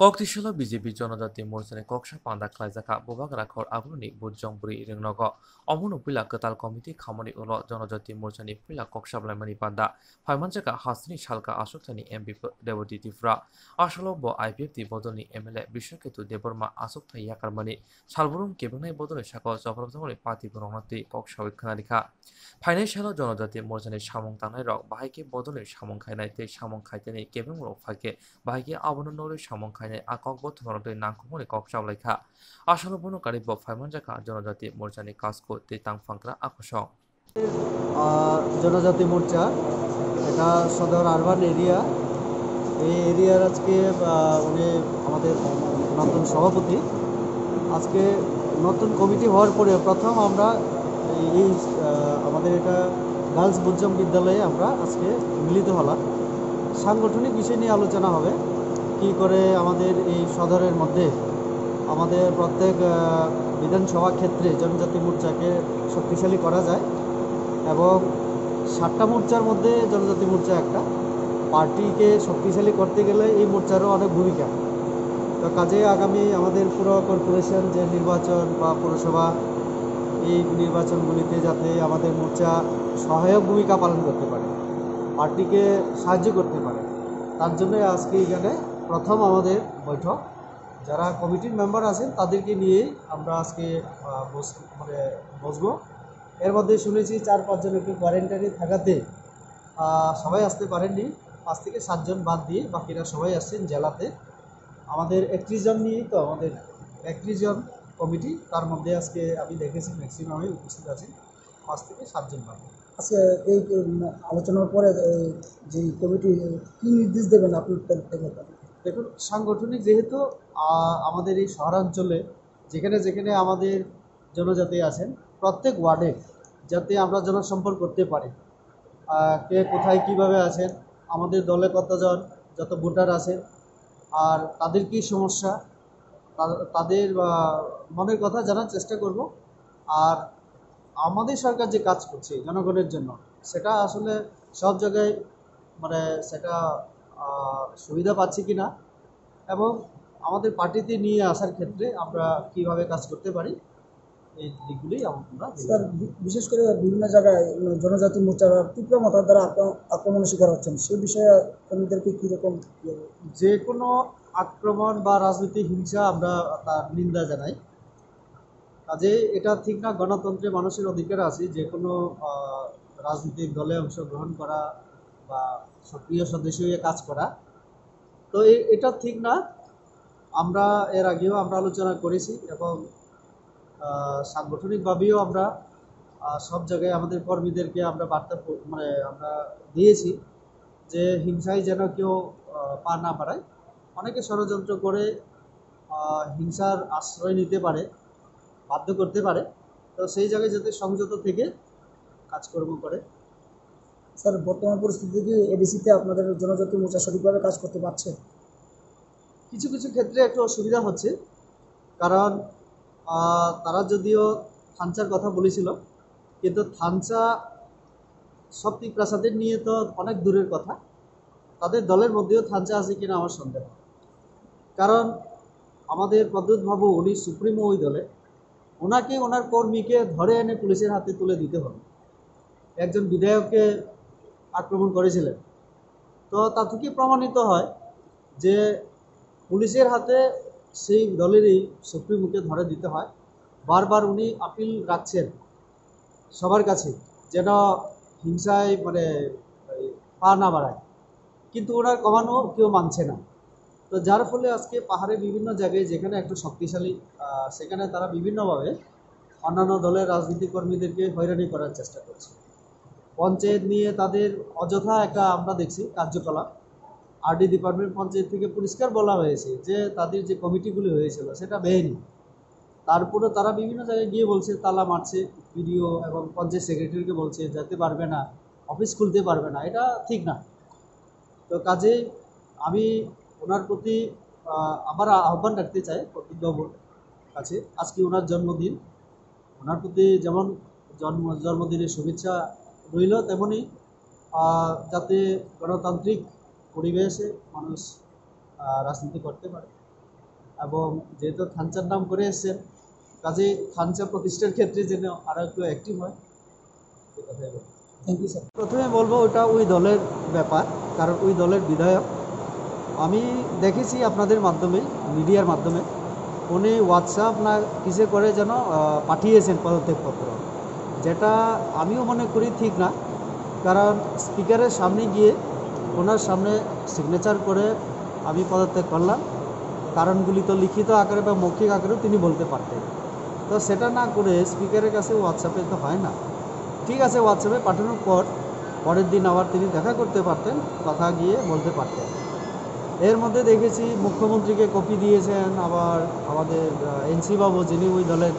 ককটিশল BJP জনজাতি মোর্চানে ককসা পান্দা খ্লাইজাখা ববাক রাখর আগ্রনি বুরজংপুরি রিংনগ অমন উপিলা কতাল committee খামনি উল জনজাতি মোর্চানি পিলা ককসা ব্লাইমানি পান্দা ফাইমানজাকা হাসনি সালকা আশোকানী এমপি দেবতি ত্রিপুরা আসল ব আইপিএফ তি বদলনি এমএলএ বিশ্বকেতু দেবর্মা আসক্তা ইয়াকারমানি সালবরুম কেবনাই বদলে সাক জফরজমনি পাতি বরণতি ককসা ঐখানারিখা ফাইনাল জনজাতি মোর্চানি সামং তানাই রক বাহাইকে বদলে সামং খাইনাইতে সামং খাইতেনি কেবেং রক ফাইকে বাহাইকে আবননরে সামং খাই 아카네 아까고 토마로데 난코모레 꺽샤올라이카 아샤로 보노 가리보 파이먼자카 জনজাতি মোর্চানি কাজ করতে তাংফাংরা আকর্ষণ। জনজাতি মোর্চা, এটা সদর আরবান এরিয়া। এই এরিয়ার আজকে উনি আমাদের নতুন সভাপতি। আজকে নতুন কমিটি হওয়ার পরে প্রথম আমরা এই আমাদের এটা গার্লস বুজ্জম বিদ্যালয়ে আমরা আজকে মিলিত হলাম। সাংগঠনিক বিষয় নিয়ে আলোচনা হবে। কি করে আমাদের এই সদরের মধ্যে আমাদের প্রত্যেক বিধানসভা ক্ষেত্রে জনজাতি মোর্চাকে শক্তিশালী করা যায় এবং সাতটা মোর্চার মধ্যে জনজাতি মোর্চা একটা। পার্টিকে শক্তিশালী করতে গেলে এই মোর্চারও অনেক ভূমিকা। তো কাজে আগামী আমাদের পুরো কর্পোরেশন যে নির্বাচন বা পৌরসভা, এই নির্বাচনগুলিতে যাতে আমাদের মোর্চা সহায়ক ভূমিকা পালন করতে পারে, পার্টিকে সাহায্য করতে পারে, তার জন্য আজকে এখানে প্রথম আমাদের বৈঠক। যারা কমিটির মেম্বার আছেন, তাদেরকে নিয়েই আমরা আজকে মানে বসবো। এর মধ্যে শুনেছি চার পাঁচজন একটু কোয়ারেন্টাইনে থাকাতে সবাই আসতে পারেননি। পাঁচ থেকে সাতজন বাদ দিয়ে বাকিরা সবাই আসছেন জেলাতে। আমাদের একত্রিশ জন নিয়েই তো আমাদের একত্রিশ জন কমিটি, তার মধ্যে আজকে আমি দেখেছি ম্যাক্সিমামই উপস্থিত আছেন পাঁচ থেকে সাতজন বাদ আজকে এই আলোচনার পরে যে কমিটি, কী নির্দেশ দেবেন আপনি? দেখুন, সাংগঠনিক যেহেতু আমাদের এই শহরাঞ্চলে যেখানে যেখানে আমাদের জনজাতি আছেন, প্রত্যেক ওয়ার্ডে যাতে আমরা জনসম্পর্ক করতে পারি। কে কোথায় কীভাবে আছেন, আমাদের দলে কতজন, যত ভোটার আছেন আর তাদের কী সমস্যা তাদের মনের কথা জানার চেষ্টা করব। আর আমাদের সরকার যে কাজ করছে জনগণের জন্য, সেটা আসলে সব জায়গায় মানে সেটা সুবিধা পাচ্ছি কি না এবং আমাদের পার্টিতে নিয়ে আসার ক্ষেত্রে আমরা কীভাবে কাজ করতে পারি এই দিকগুলি আমরা স্যার বিশেষ করে বিভিন্ন জায়গায় জনজাতি মোর্চার তীব্র মতার দ্বারা আক্রমণের শিকার হচ্ছেন। সে বিষয়ে কর্মীদেরকে কীরকম যে কোনো আক্রমণ বা রাজনৈতিক হিংসা আমরা তার নিন্দা জানাই। কাজে এটা ঠিক না গণতন্ত্রে মানুষের অধিকার আছে। যে কোনো রাজনৈতিক দলে অংশগ্রহণ করা বা সক্রিয় সদস্য হয়ে কাজ করা। তো এটা ঠিক না। আমরা এর আগেও আমরা আলোচনা করেছি এবং সাংগঠনিকভাবেও আমরা সব জায়গায় আমাদের কর্মীদেরকে আমরা বার্তা মানে আমরা দিয়েছি যে হিংসায় যেন কেউ পা না বাড়ায়। অনেকে ষড়যন্ত্র করে হিংসার আশ্রয় নিতে পারে, বাধ্য করতে পারে। তো সেই জায়গায় যাতে সংযত থেকে কাজকর্ম করে। স্যার, বর্তমান পরিস্থিতি কি এডিসিতে আপনাদের জনজাতি মোর্চা সঠিকভাবে কাজ করতে পারছে? কিছু কিছু ক্ষেত্রে একটু অসুবিধা হচ্ছে। কারণ তারা যদিও থানচার কথা বলেছিল, কিন্তু থানচা শক্তি প্রাসাদের নিয়ে তো অনেক দূরের কথা। তাদের দলের মধ্যেও থানচা আছে কিনা আমার সন্দেহ। কারণ, আমাদের প্রদ্যুৎ বাবু, উনি সুপ্রিমো ওই দলে। ওনাকে, ওনার কর্মীকে ধরে এনে পুলিশের হাতে তুলে দিতে হবে। একজন বিধায়ককে আক্রমণ করেছিলেন। তো তা থেকে প্রমাণিত হয় যে পুলিশের হাতে সেই দলেরই সুপ্রিমোকে ধরে দিতে হয়। বারবার উনি আপিল রাখছেন সবার কাছে যেন হিংসায় মানে পা না বাড়ায়। কিন্তু ওনার কমানো কেউ মানছে না। তো যার ফলে আজকে পাহাড়ে বিভিন্ন জায়গায় যেখানে একটু শক্তিশালী সেখানে তারা বিভিন্নভাবে অন্যান্য দলের রাজনীতি কর্মীদেরকে হয়রানি করার চেষ্টা করছে। পঞ্চায়েত নিয়ে তাদের অযথা একটা আমরা দেখছি কার্যকলাপ। আরডি ডিপার্টমেন্ট পঞ্চায়েত থেকে পরিষ্কার বলা হয়েছে যে তাদের যে কমিটিগুলি হয়েছিল সেটা বেআইনি। তারপরে তারা বিভিন্ন জায়গায় গিয়ে বলছে, তালা মারছে বিডিও এবং পঞ্চায়েত সেক্রেটারিকে বলছে, যেতে পারবে না, অফিস খুলতে পারবে না। এটা ঠিক না। তো কাজে আমি ওনার প্রতি আমার আহ্বান রাখতে চাই প্রতিজ্ঞাবর কাছে। আজকে ওনার জন্মদিন। ওনার প্রতি যেমন জন্ম, জন্মদিনের শুভেচ্ছা রইল তেমনই যাতে গণতান্ত্রিক পরিবেশে মানুষ রাজনীতি করতে পারে। এবং যেহেতু থানচার নাম করে এসছেন কাজে থানচা প্রতিষ্ঠার ক্ষেত্রে যেন আরও একটু অ্যাক্টিভ হয় এই কথাই বলব। থ্যাংক ইউ স্যার প্রথমে বলব ওটা ওই দলের ব্যাপার কারণ ওই দলের বিধায়ক। আমি দেখেছি আপনাদের মাধ্যমে মিডিয়ার মাধ্যমে উনি হোয়াটসঅ্যাপ না কিসে করে যেন পাঠিয়েছেন পদত্যাগপত্র। যেটা আমিও মনে করি ঠিক না। কারণ স্পিকারের সামনে গিয়ে ওনার সামনে সিগনেচার করে আমি পদত্যাগ করলাম। কারণগুলি তো লিখিত আকারে বা মৌখিক আকারেও তিনি বলতে পারতেন। তো সেটা না করে স্পিকারের কাছে হোয়াটসঅ্যাপে তো হয় না। ঠিক আছে হোয়াটসঅ্যাপে পাঠানোর পর পরের দিন আবার তিনি দেখা করতে পারতেন, কথা গিয়ে বলতে পারতেন। এর মধ্যে দেখেছি মুখ্যমন্ত্রীকে কপি দিয়েছেন আবার আমাদের এনসি বাবু যিনি ওই দলের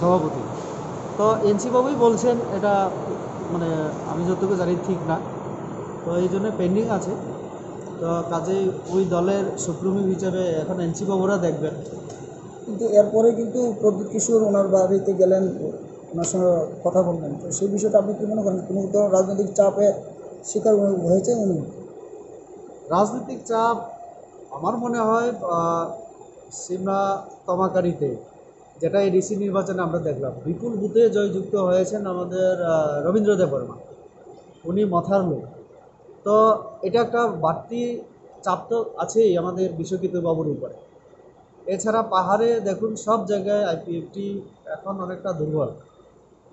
সভাপতি। তো এনসি বাবুই বলছেন এটা মানে আমি যতটুকু জানি ঠিক না। তো এই জন্য পেন্ডিং আছে। তো কাজেই ওই দলের সুপ্রিমি হিসেবে এখন এনসি বাবুরা দেখবেন। কিন্তু এরপরে কিন্তু প্রদীপ কিশোর ওনার বাড়িতে গেলেন ওনার সঙ্গে কথা বললেন। তো সেই বিষয়টা আপনি কি মনে করেন? কোনো তো রাজনৈতিক চাপে শিকার হয়েছে উনি? রাজনৈতিক চাপ আমার মনে হয় সিমলা তমাকারিতে। যেটা এডিসি নির্বাচনে আমরা দেখলাম। বিপুল বুথে জয়যুক্ত হয়েছেন আমাদের রবীন্দ্র দেববর্মা উনি মথার লোক। তো এটা একটা বাড়তি চাপ তো আছেই আমাদের বিশ্বকিত বাবুর উপরে। এছাড়া পাহাড়ে দেখুন, সব জায়গায় আইপিএফটি এখন অনেকটা দুর্বল।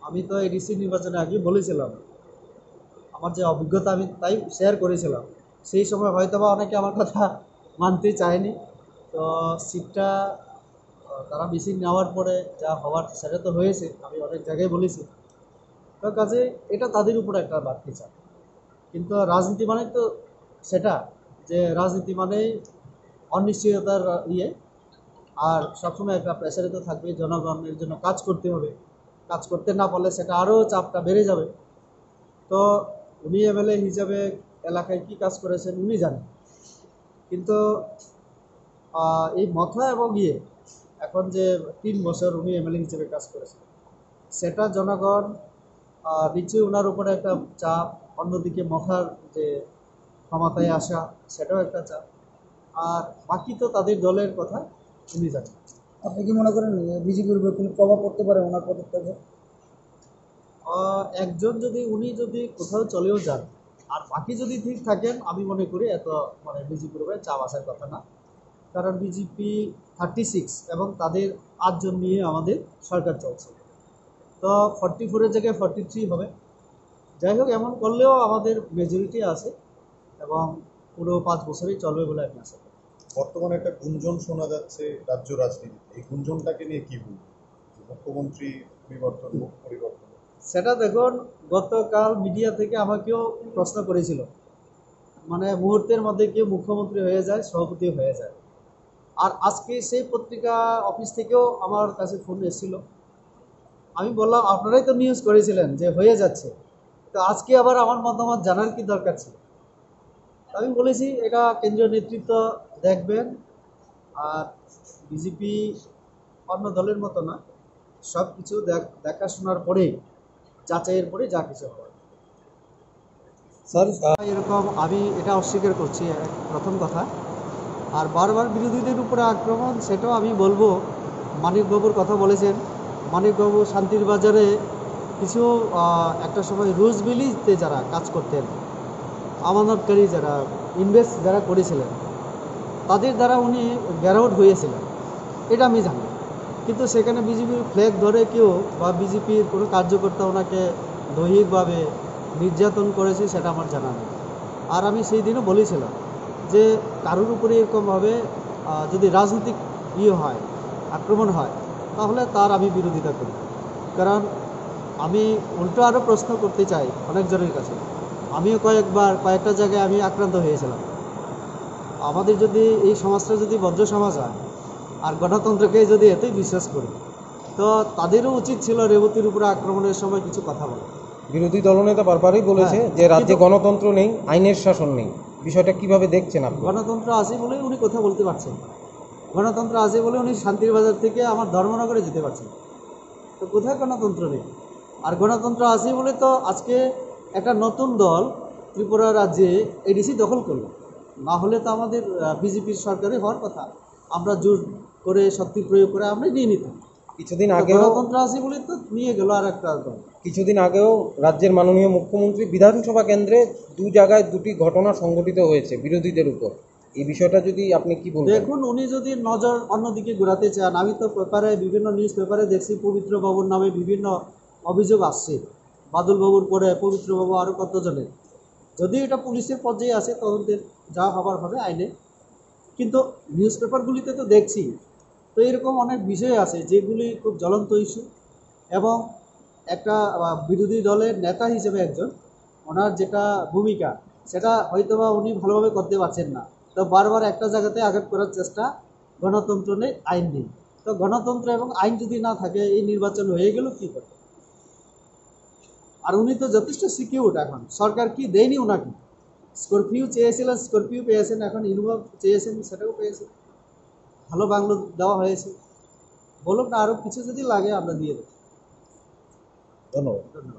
আমি তো এডিসি নির্বাচনে আগে বলেছিলাম, আমার যে অভিজ্ঞতা আমি তাই শেয়ার করেছিলাম। সেই সময় হয়তো বা অনেকে আমার কথা মানতে চায়নি। তো সিটটা তারা বেশি নেওয়ার পরে যা হওয়ার সেটা তো হয়েছে, আমি অনেক জায়গায় বলেছি। তো কাজে এটা তাদের উপর একটা বাড়তি চাপ। কিন্তু রাজনীতি মানে তো সেটা, যে রাজনীতি মানেই অনিশ্চয়তার ইয়ে। আর সবসময় একটা প্রেসারে তো থাকবে, জনগণের জন্য কাজ করতে হবে। কাজ করতে না পারলে সেটা আরও চাপটা বেড়ে যাবে। তো উনি এমএলএ হিসাবে এলাকায় কি কাজ করেছেন উনি জানেন। কিন্তু এই মথা এবং ইয়ে এখন যে তিন বছর উনি এমএলএ হিসেবে কাজ করেছেন সেটা জনগণ নিশ্চয়ই ওনার উপরে একটা চাপ অন্যদিকে মথার যে ক্ষমতায় আসা সেটাও একটা চাপ। আর বাকি তো তাদের দলের কথা উনি জানেন। আপনি কি মনে করেন বিজেপির উপর কোনো প্রভাব পড়তে পারে ওনার পদত্যাগে? একজন যদি উনি যদি কোথাও চলেও যান আর বাকি যদি ঠিক থাকেন আমি মনে করি এত মানে বিজেপির উপরে চাপ আসার কথা না। কারণ বিজেপি থার্টি সিক্স এবং তাদের আটজন নিয়ে আমাদের সরকার চলছে। তো ফর্টি ফোরের জায়গায় ফর্টি থ্রি হবে। যাই হোক এমন করলেও আমাদের মেজরিটি আছে এবং পুরো পাঁচ বছরই চলবে বলে আমি আশা করি। বর্তমানে একটা গুঞ্জন শোনা যাচ্ছে রাজ্য রাজনীতিতে। এই গুঞ্জনটাকে নিয়ে কী বলব? মুখ্যমন্ত্রী পরিবর্তন মুখ পরিবর্তন। সেটা দেখুন গতকাল মিডিয়া থেকে আমাকেও প্রশ্ন করেছিল। মানে মুহূর্তের মধ্যে কেউ মুখ্যমন্ত্রী হয়ে যায় সভাপতি হয়ে যায়। আর আজকে সেই পত্রিকা অফিস থেকেও আমার কাছে ফোন এসেছিল। আমি বললাম আপনারাই তো নিউজ করেছিলেন যে হয়ে যাচ্ছে। তো আজকে আবার আমার মতামত জানার কি দরকার ছিল? আমি বলেছি এটা কেন্দ্রীয় নেতৃত্ব দেখবেন। আর বিজেপি অন্য দলের মতো না। সব কিছু দেখ- দেখাশোনার পরেই যাচাইয়ের পরে যা কিছু হয় স্যার এরকম আমি এটা অস্বীকার করছি প্রথম কথা। আর বারবার বিরোধীদের উপরে আক্রমণ, সেটাও আমি বলব। মানিকবাবুর কথা বলেছেন। মানিকবাবু শান্তির বাজারে কিছু একটা সময় রুজ বিলিতে যারা কাজ করতেন, আমানতকারী যারা ইনভেস্ট যারা করেছিলেন, তাদের দ্বারা উনি গ্যারাউট হয়েছিলেন। এটা আমি জানি। কিন্তু সেখানে বিজেপির ফ্ল্যাগ ধরে কেউ বা বিজেপির কোনো কার্যকর্তা ওনাকে দৈহিকভাবে নির্যাতন করেছে, সেটা আমার জানা নেই। আর আমি সেই দিনও বলেছিলাম যে কারোর উপরে এরকমভাবে যদি রাজনৈতিক ইয়ে হয় আক্রমণ হয় তাহলে তার আমি বিরোধিতা করি। কারণ আমি উল্টো আরও প্রশ্ন করতে চাই অনেকজনের কাছে। আমিও কয়েকবার কয়েকটা জায়গায় আমি আক্রান্ত হয়েছিলাম। আমাদের যদি এই সমাজটা যদি বজ্র সমাজ হয় আর গণতন্ত্রকে যদি এতই বিশ্বাস করি তো তাদেরও উচিত ছিল রেবতীর উপরে আক্রমণের সময় কিছু কথা বলা। বিরোধী দলনেতা বারবারই বলেছে হ্যাঁ, যে রাজ্যে গণতন্ত্র নেই আইনের শাসন নেই। বিষয়টা কীভাবে দেখছেন আপনি? গণতন্ত্র আছে বলেই উনি কথা বলতে পারছেন। গণতন্ত্র আছে বলে উনি শান্তির বাজার থেকে আমার ধর্মনগরে যেতে পারছেন। তো কোথায় গণতন্ত্র নেই? আর গণতন্ত্র আছে বলে তো আজকে একটা নতুন দল ত্রিপুরা রাজ্যে এডিসি দখল করল। না হলে তো আমাদের বিজেপির সরকারই হওয়ার কথা। আমরা জোর করে শক্তি প্রয়োগ করে আমরা নিয়ে নিতাম। কিছুদিন আগেও গণতন্ত্র আছে বলে তো নিয়ে গেল আর একটা কিছুদিন আগেও রাজ্যের মাননীয় মুখ্যমন্ত্রী বিধানসভা কেন্দ্রে দু জায়গায় দুটি ঘটনা সংঘটিত হয়েছে বিরোধীদের উপর। এই বিষয়টা যদি আপনি কি বলবেন? দেখুন উনি যদি নজর অন্যদিকে ঘোরাতে চান আমি তো পেপারে বিভিন্ন নিউজ পেপারে দেখছি পবিত্র বাবুর নামে বিভিন্ন অভিযোগ আসছে। বাদল বাবুর পরে পবিত্র বাবু আরও কতজনের যদি এটা পুলিশের পর্যায়ে আসে তদন্তের যা হবার হবে আইনে। কিন্তু নিউজ পেপারগুলিতে তো দেখছি তো এরকম অনেক বিষয় আছে যেগুলি খুব জ্বলন্ত ইস্যু এবং একটা বিরোধী দলের নেতা হিসেবে একজন, ওনার যেটা ভূমিকা, সেটা হয়তোবা উনি ভালোভাবে করতে পারছেন না। তো বারবার একটা জায়গাতে আঘাত করার চেষ্টা গণতন্ত্র নেই আইন নেই তো গণতন্ত্র এবং আইন যদি না থাকে, এই নির্বাচন হয়ে গেল কী করে? আর উনি তো যথেষ্ট সিকিউর এখন। সরকার কি দেয়নি ওনাকে স্করপিও চেয়েছিলেন স্করপিও পেয়েছেন, এখন ইনোভা চেয়েছেন, সেটাও পেয়েছেন। ভালো বাংলো দেওয়া হয়েছে। বলুন না আরও কিছু যদি লাগে আমরা দিয়ে দেবো। ধন্যবাদ। ধন্যবাদ।